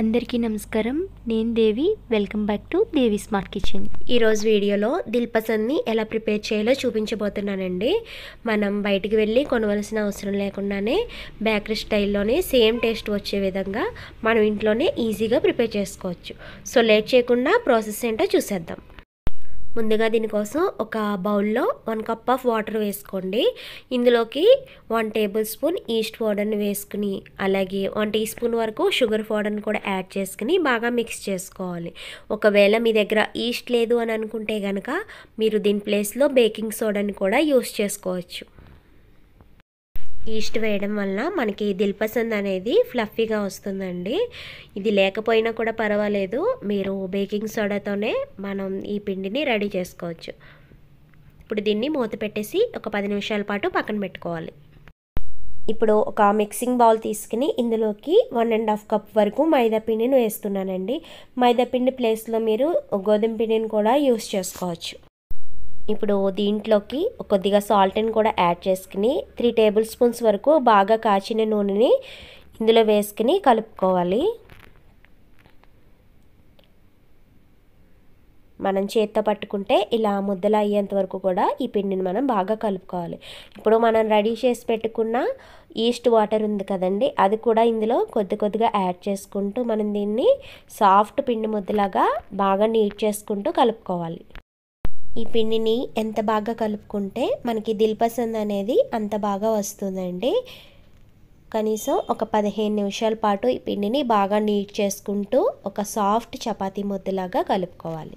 అందరికీ నమస్కారం. నేను Devi. Welcome back to Devi smart kitchen. ఈరోజు వీడియోలో దిల్ పసంద్ని ఎలా ప్రిపేర్ చేయాలో చూపించబోతున్నానండి. మనం బయటికి వెళ్ళి కొనవలసిన అవసరం లేకుండానే బేకరీ స్టైల్లోనే సేమ్ టేస్ట్ వచ్చే విధంగా మనం ఇంట్లోనే ఈజీగా ప్రిపేర్ చేసుకోవచ్చు. సో లేట్ చేయకుండా ప్రాసెస్ ఏంటో చూసేద్దాం. ముందుగా దీనికోసం ఒక బౌల్లో వన్ కప్ ఆఫ్ వాటర్ వేసుకోండి. ఇందులోకి వన్ టేబుల్ స్పూన్ ఈస్ట్ పౌడర్ని వేసుకుని అలాగే వన్ టీ స్పూన్ వరకు షుగర్ పౌడర్ని కూడా యాడ్ చేసుకుని బాగా మిక్స్ చేసుకోవాలి. ఒకవేళ మీ దగ్గర ఈస్ట్ లేదు అని అనుకుంటే కనుక మీరు దీని ప్లేస్లో బేకింగ్ సోడాని కూడా యూస్ చేసుకోవచ్చు. ఈస్ట్ వేయడం వల్ల మనకి దిల్పసంద్ అనేది ఫ్లఫీగా వస్తుందండి. ఇది లేకపోయినా కూడా పర్వాలేదు. మీరు బేకింగ్ సోడాతోనే మనం ఈ పిండిని రెడీ చేసుకోవచ్చు. ఇప్పుడు దీన్ని మూత పెట్టేసి ఒక పది నిమిషాల పాటు పక్కన పెట్టుకోవాలి. ఇప్పుడు ఒక మిక్సింగ్ బౌల్ తీసుకుని ఇందులోకి వన్ అండ్ హాఫ్ కప్ వరకు మైదా పిండిని వేస్తున్నానండి. మైదా పిండి ప్లేస్లో మీరు గోధుమ పిండిని కూడా యూస్ చేసుకోవచ్చు. ఇప్పుడు దీంట్లోకి కొద్దిగా సాల్ట్ని కూడా యాడ్ చేసుకుని త్రీ టేబుల్ స్పూన్స్ వరకు బాగా కాచిన నూనెని ఇందులో వేసుకుని కలుపుకోవాలి. మనం చేత్తో పట్టుకుంటే ఇలా ముద్దలు అయ్యేంత వరకు కూడా ఈ పిండిని మనం బాగా కలుపుకోవాలి. ఇప్పుడు మనం రెడీ చేసి పెట్టుకున్న ఈస్ట్ వాటర్ ఉంది కదండి అది కూడా ఇందులో కొద్ది కొద్దిగా యాడ్ చేసుకుంటూ మనం దీన్ని సాఫ్ట్ పిండి ముద్దలాగా బాగా నీట్ చేసుకుంటూ కలుపుకోవాలి. ఈ పిండిని ఎంత బాగా కలుపుకుంటే మనకి దిల్పసంద్ అనేది అంత బాగా వస్తుందండి. కనీసం ఒక పదిహేను నిమిషాల పాటు ఈ పిండిని బాగా నీట్ చేసుకుంటూ ఒక సాఫ్ట్ చపాతీ ముద్దలాగా కలుపుకోవాలి.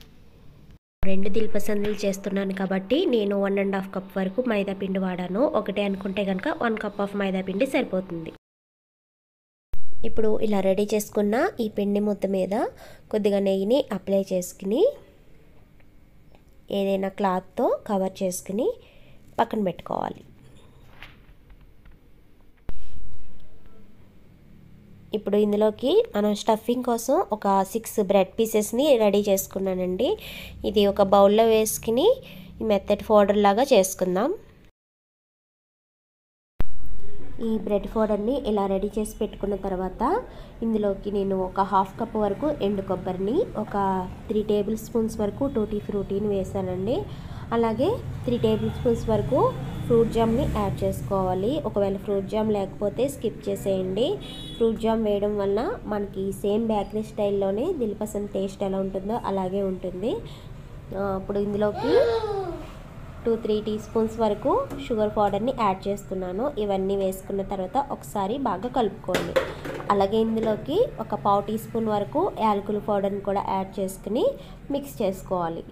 రెండు దిల్పసందులు చేస్తున్నాను కాబట్టి నేను వన్ అండ్ హాఫ్ కప్ వరకు మైదా పిండి వాడాను. ఒకటే అనుకుంటే కనుక వన్ కప్ ఆఫ్ మైదా పిండి సరిపోతుంది. ఇప్పుడు ఇలా రెడీ చేసుకున్న ఈ పిండి ముద్ద మీద కొద్దిగా నెయ్యిని అప్లై చేసుకుని ఏదైనా క్లాత్తో కవర్ చేసుకుని పక్కన పెట్టుకోవాలి. ఇప్పుడు ఇందులోకి మనం స్టఫింగ్ కోసం ఒక సిక్స్ బ్రెడ్ పీసెస్ని రెడీ చేసుకున్నానండి. ఇది ఒక బౌల్లో వేసుకుని ఈ మెత్తటి పౌడర్ లాగా చేసుకుందాం. ఈ బ్రెడ్ పౌడర్ని ఇలా రెడీ చేసి పెట్టుకున్న తర్వాత ఇందులోకి నేను ఒక హాఫ్ కప్ వరకు ఎండు కొబ్బరిని ఒక త్రీ టేబుల్ స్పూన్స్ వరకు టూటీ ఫ్రూటీని వేసానండి అలాగే త్రీ టేబుల్ స్పూన్స్ వరకు ఫ్రూట్ జామ్ని యాడ్ చేసుకోవాలి. ఒకవేళ ఫ్రూట్ జామ్ లేకపోతే స్కిప్ చేసేయండి. ఫ్రూట్ జామ్ వేయడం వల్ల మనకి సేమ్ బేకరీ స్టైల్లోనే దిల్పసంద్ టేస్ట్ ఎలా ఉంటుందో అలాగే ఉంటుంది. ఇప్పుడు ఇందులోకి టూ త్రీ టీ స్పూన్స్ వరకు షుగర్ పౌడర్ని యాడ్ చేస్తున్నాను. ఇవన్నీ వేసుకున్న తర్వాత ఒకసారి బాగా కలుపుకోండి. అలాగే ఇందులోకి ఒక పావు టీ స్పూన్ వరకు యాలకుల పౌడర్ని కూడా యాడ్ చేసుకుని మిక్స్ చేసుకోవాలి.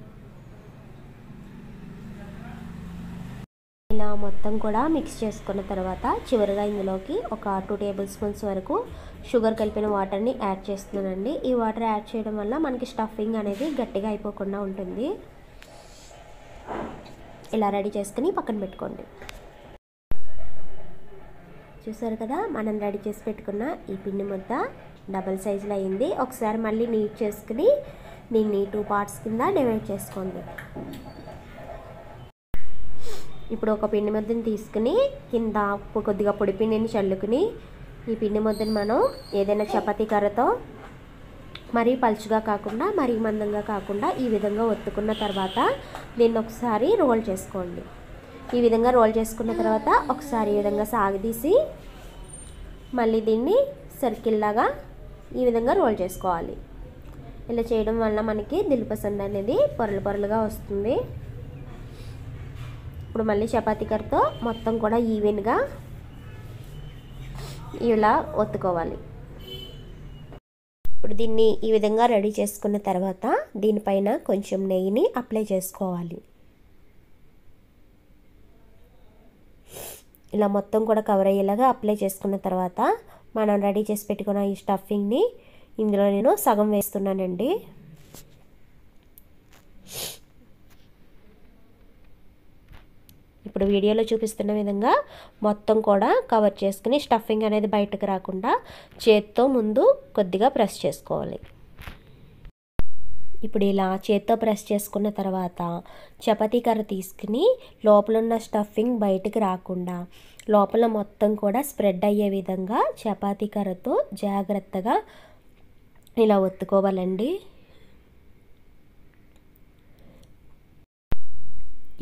ఇలా మొత్తం కూడా మిక్స్ చేసుకున్న తర్వాత చివరిగా ఇందులోకి ఒక టూ టేబుల్ స్పూన్స్ వరకు షుగర్ కలిపిన వాటర్ని యాడ్ చేస్తున్నానండి. ఈ వాటర్ యాడ్ చేయడం వల్ల మనకి స్టఫింగ్ అనేది గట్టిగా అయిపోకుండా ఉంటుంది. ఇలా రెడీ చేసుకుని పక్కన పెట్టుకోండి. చూసారు కదా మనం రెడీ చేసి పెట్టుకున్న ఈ పిండి ముద్ద డబల్ సైజులో అయింది. ఒకసారి మళ్ళీ నీట్ చేసుకుని దీన్ని టూ పార్ట్స్ కింద డివైడ్ చేసుకోండి. ఇప్పుడు ఒక పిండి ముద్దని తీసుకుని కింద కొద్దిగా పొడి పిండిని చల్లుకుని ఈ పిండి ముద్దని మనం ఏదైనా చపాతీ కర్రతో మరీ పలుచుగా కాకుండా మరీ మందంగా కాకుండా ఈ విధంగా ఒత్తుకున్న తర్వాత దీన్ని ఒకసారి రోల్ చేసుకోండి. ఈ విధంగా రోల్ చేసుకున్న తర్వాత ఒకసారి ఈ విధంగా సాగదీసి మళ్ళీ దీన్ని సర్కిల్ లాగా ఈ విధంగా రోల్ చేసుకోవాలి. ఇలా చేయడం వల్ల మనకి దిల్పసండ్ అనేది పొరలు పొరలుగా వస్తుంది. ఇప్పుడు మళ్ళీ చపాతీ కర్రతో మొత్తం కూడా ఈవెన్గా ఇలా ఒత్తుకోవాలి. ఇప్పుడు దీన్ని ఈ విధంగా రెడీ చేసుకున్న తర్వాత దీనిపైన కొంచెం నెయ్యిని అప్లై చేసుకోవాలి. ఇలా మొత్తం కూడా కవర్ అయ్యేలాగా అప్లై చేసుకున్న తర్వాత మనం రెడీ చేసి పెట్టుకున్న ఈ స్టఫింగ్ని ఇందులో నేను సగం వేస్తున్నానండి. ఇప్పుడు వీడియోలో చూపిస్తున్న విధంగా మొత్తం కూడా కవర్ చేసుకుని స్టఫింగ్ అనేది బయటకు రాకుండా చేత్తో ముందు కొద్దిగా ప్రెస్ చేసుకోవాలి. ఇప్పుడు ఇలా చేత్తో ప్రెస్ చేసుకున్న తర్వాత చపాతీ కర్ర తీసుకుని లోపల ఉన్న స్టఫింగ్ బయటకు రాకుండా లోపల మొత్తం కూడా స్ప్రెడ్ అయ్యే విధంగా చపాతీ కర్రతో జాగ్రత్తగా ఇలా ఒత్తుకోవాలండి.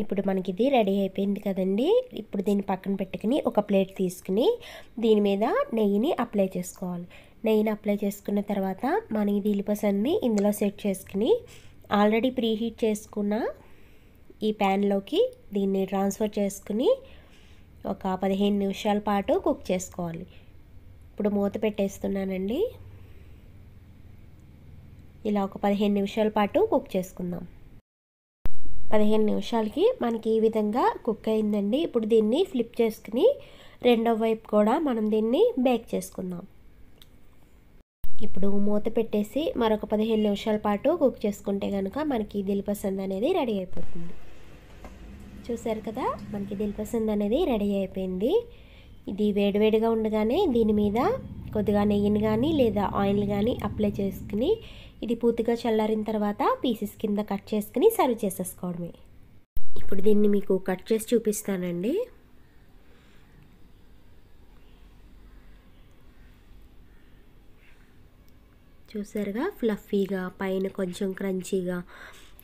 ఇప్పుడు మనకి ఇది రెడీ అయిపోయింది కదండి. ఇప్పుడు దీన్ని పక్కన పెట్టుకుని ఒక ప్లేట్ తీసుకుని దీని మీద నెయ్యిని అప్లై చేసుకోవాలి. నెయ్యిని అప్లై చేసుకున్న తర్వాత మనం ఇది దిలిపసన్ని ఇందులో సెట్ చేసుకుని ఆల్రెడీ ప్రీహీట్ చేసుకున్న ఈ ప్యాన్లోకి దీన్ని ట్రాన్స్ఫర్ చేసుకుని ఒక పదిహేను నిమిషాల పాటు కుక్ చేసుకోవాలి. ఇప్పుడు మూత పెట్టేస్తున్నానండి. ఇలా ఒక పదిహేను నిమిషాల పాటు కుక్ చేసుకుందాం. పదిహేను నిమిషాలకి మనకి ఈ విధంగా కుక్ అయిందండి. ఇప్పుడు దీన్ని ఫ్లిప్ చేసుకుని రెండవ వైపు కూడా మనం దీన్ని బేక్ చేసుకుందాం. ఇప్పుడు మూత పెట్టేసి మరొక పదిహేను నిమిషాల పాటు కుక్ చేసుకుంటే కనుక మనకి దిల్పసంద్ అనేది రెడీ అయిపోతుంది. చూసారు కదా మనకి దిల్పసంద్ అనేది రెడీ అయిపోయింది. ఇది వేడివేడిగా ఉండగానే దీని మీద కొద్దిగా నెయ్యిని కానీ లేదా ఆయిల్ కానీ అప్లై చేసుకుని ఇది పూర్తిగా చల్లారిన తర్వాత పీసెస్ కింద కట్ చేసుకుని సర్వ్ చేసేసుకోవడమే. ఇప్పుడు దీన్ని మీకు కట్ చేసి చూపిస్తానండి. చూసారుగా? ఫ్లఫీగా పైన కొంచెం క్రంచీగా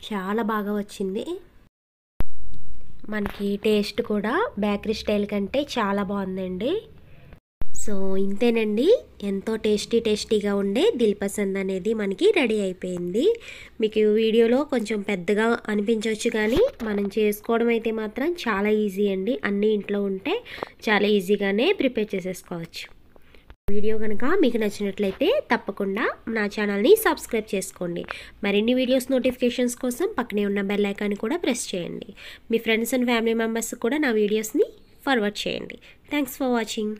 చాలా బాగా వచ్చింది. మనకి టేస్ట్ కూడా బేకరీ స్టైల్ కంటే చాలా బాగుందండి. సో ఇంతేనండి. ఎంతో టేస్టీ టేస్టీగా ఉండే దిల్పసంద్ అనేది మనకి రెడీ అయిపోయింది. మీకు వీడియోలో కొంచెం పెద్దగా అనిపించవచ్చు కానీ మనం చేసుకోవడం అయితే మాత్రం చాలా ఈజీ అండి. అన్నీ ఇంట్లో ఉంటే చాలా ఈజీగానే ప్రిపేర్ చేసేసుకోవచ్చు. వీడియో కనుక మీకు నచ్చినట్లయితే తప్పకుండా నా ఛానల్ని సబ్స్క్రైబ్ చేసుకోండి. మరిన్ని వీడియోస్ నోటిఫికేషన్స్ కోసం పక్కనే ఉన్న బెల్ ఐకాన్ కూడా ప్రెస్ చేయండి. మీ ఫ్రెండ్స్ అండ్ ఫ్యామిలీ మెంబర్స్ కూడా నా వీడియోస్ని ఫార్వర్డ్ చేయండి. Thanks for watching.